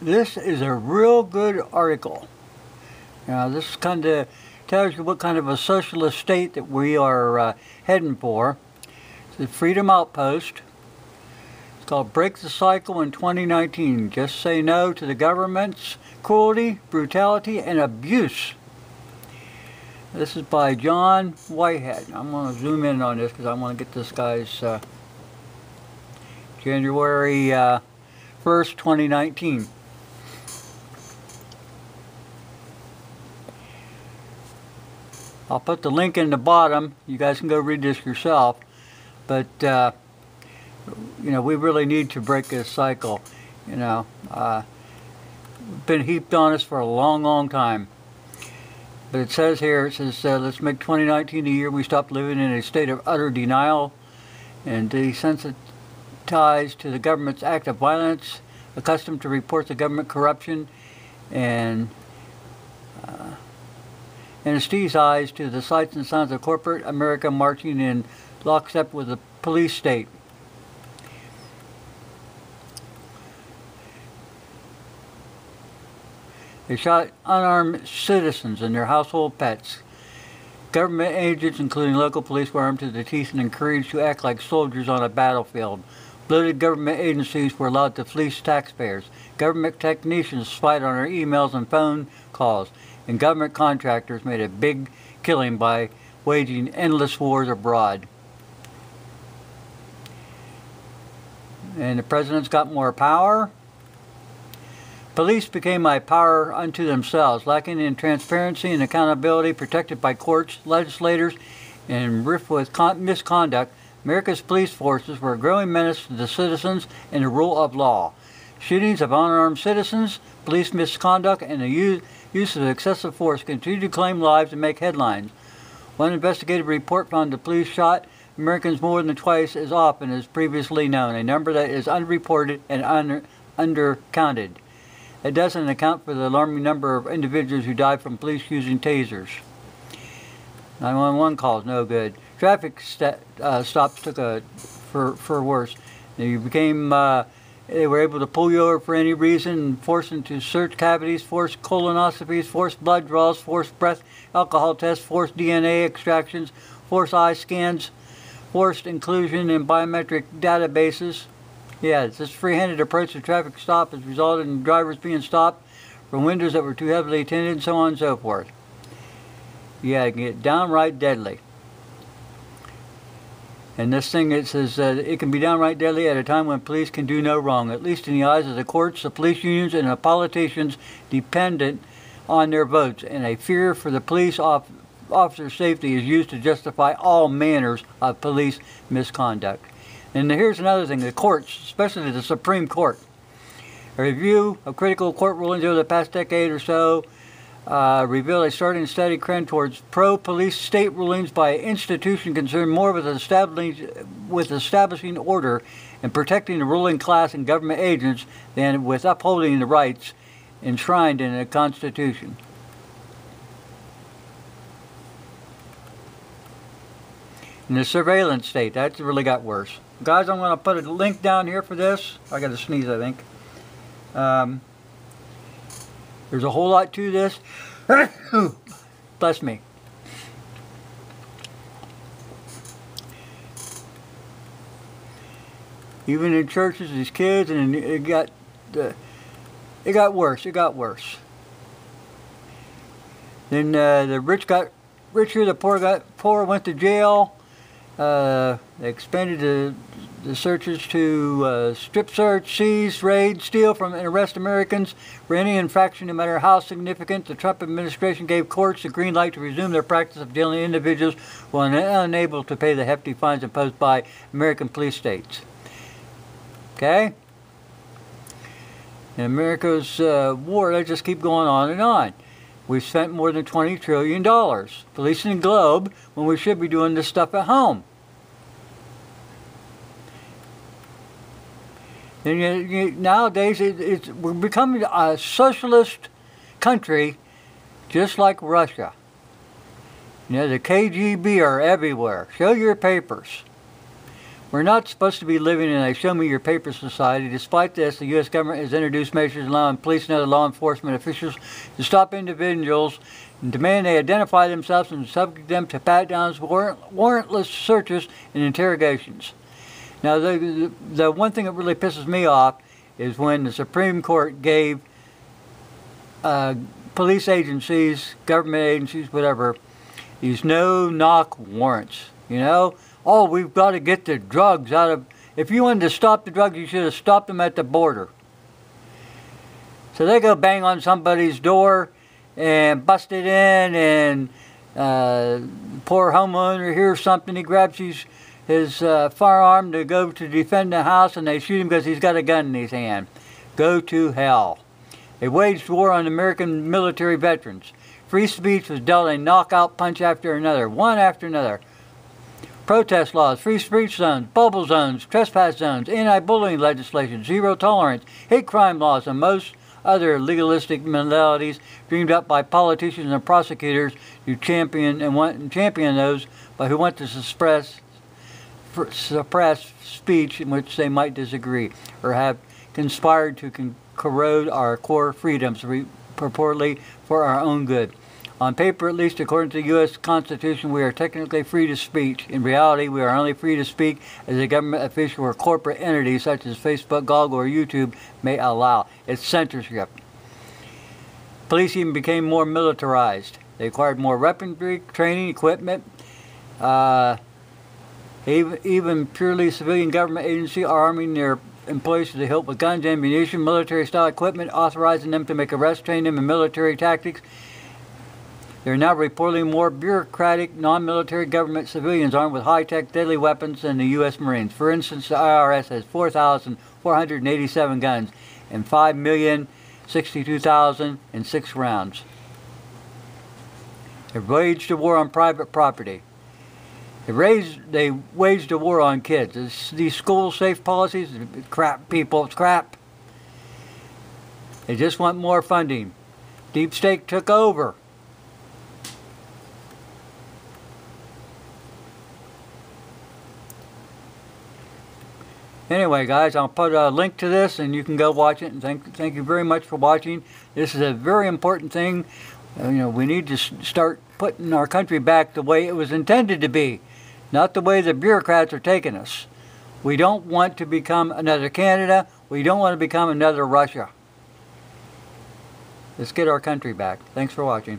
this is a real good article. Now, this kind of tells you what kind of a socialist state that we are uh, heading for. It's the Freedom Outpost. It's called Break the Cycle in 2019. Just say no to the government's cruelty, brutality, and abuse. This is by John Whitehead. I'm going to zoom in on this because I want to get this guy's uh, January uh, 1st, 2019. I'll put the link in the bottom. You guys can go read this yourself. But, uh, you know, we really need to break this cycle. You know, uh, been heaped on us for a long, long time. But it says here, it says, uh, let's make 2019 the year we stop living in a state of utter denial and desensitized to the government's act of violence, accustomed to report the government corruption, and anesthetized to the sights and sounds of corporate America marching in lockstep with the police state. They shot unarmed citizens and their household pets. Government agents, including local police, were armed to the teeth and encouraged to act like soldiers on a battlefield. Bloated government agencies were allowed to fleece taxpayers. Government technicians spied on our emails and phone calls. And government contractors made a big killing by waging endless wars abroad. And the president's got more power. Police became my power unto themselves, lacking in transparency and accountability, protected by courts, legislators, and rife with misconduct. America's police forces were a growing menace to the citizens and the rule of law. Shootings of unarmed citizens, police misconduct, and the use, use of excessive force continue to claim lives and make headlines. One investigative report found the police shot Americans more than twice as often as previously known, a number that is unreported and under, undercounted. It doesn't account for the alarming number of individuals who died from police using tasers. 911 calls, no good. Traffic st uh, stops took a for for worse. You became uh, they were able to pull you over for any reason, force them to search cavities, force colonoscopies, force blood draws, force breath alcohol tests, force DNA extractions, force eye scans, forced inclusion in biometric databases, yeah, this free-handed approach to traffic stop has resulted in drivers being stopped from windows that were too heavily tinted and so on and so forth. Yeah, it can get downright deadly. And this thing, it says it can be downright deadly at a time when police can do no wrong, at least in the eyes of the courts, the police unions, and the politicians dependent on their votes. And a fear for the police off officer safety is used to justify all manners of police misconduct. And here's another thing, the courts, especially the Supreme Court. A review of critical court rulings over the past decade or so uh, revealed a starting steady trend towards pro-police state rulings by institution concerned more with establishing, with establishing order and protecting the ruling class and government agents than with upholding the rights enshrined in the Constitution. In the surveillance state, that's really got worse. Guys, I'm going to put a link down here for this. I got to sneeze, I think. Um, there's a whole lot to this. Bless me. Even in churches, these kids, and it got, uh, it got worse. It got worse. Then uh, the rich got richer, the poor got poor, went to jail. Uh, expanded the, the searches to uh, strip search, seize, raid, steal from and arrest Americans for any infraction, no matter how significant. The Trump administration gave courts the green light to resume their practice of dealing with individuals who are unable to pay the hefty fines imposed by American police states. Okay? In America's uh, war, they just keep going on and on. We've spent more than $20 trillion policing the globe when we should be doing this stuff at home. And you, you, nowadays, it, it's, we're becoming a socialist country just like Russia. You know, the KGB are everywhere. Show your papers. We're not supposed to be living in a show me your paper society. Despite this, the U.S. government has introduced measures allowing police and other law enforcement officials to stop individuals and demand they identify themselves and subject them to pat downs, warrant, warrantless searches, and interrogations. Now, the, the, one thing that really pisses me off is when the Supreme Court gave uh, police agencies, government agencies, whatever, these no knock warrants. You know, oh, we've got to get the drugs out of. If you wanted to stop the drugs, you should have stopped them at the border. So they go bang on somebody's door and bust it in, and uh, poor homeowner hears something. He grabs his his uh, firearm to go to defend the house, and they shoot him because he's got a gun in his hand. Go to hell. They waged war on American military veterans. Free speech was dealt a knockout punch after another, one after another. Protest laws, free speech zones, bubble zones, trespass zones, anti-bullying legislation, zero tolerance, hate crime laws, and most other legalistic modalities dreamed up by politicians and prosecutors who champion and want champion those but who want to suppress suppress speech in which they might disagree or have conspired to con corrode our core freedoms purportedly for our own good. On paper, at least according to the U.S. Constitution, we are technically free to speak. In reality, we are only free to speak as a government official or corporate entity such as Facebook, Google, or YouTube may allow. It's censorship. Police even became more militarized. They acquired more weaponry, training, equipment. Uh, even, purely civilian government agency arming their employees to help with guns, ammunition, military-style equipment, authorizing them to make arrests, train them in military tactics. There are now reportedly more bureaucratic, non-military government civilians armed with high-tech, deadly weapons than the U.S. Marines. For instance, the IRS has 4,487 guns and 5,062,006 rounds. They've waged a war on private property. They raised, they waged a war on kids. It's these school safe policies, crap, people, it's crap. They just want more funding. Deep State took over. Anyway, guys, I'll put a link to this and you can go watch it. And thank, thank you very much for watching. This is a very important thing. Uh, you know, we need to start putting our country back the way it was intended to be not the way the bureaucrats are taking us. We don't want to become another Canada. We don't want to become another Russia. Let's get our country back. Thanks for watching.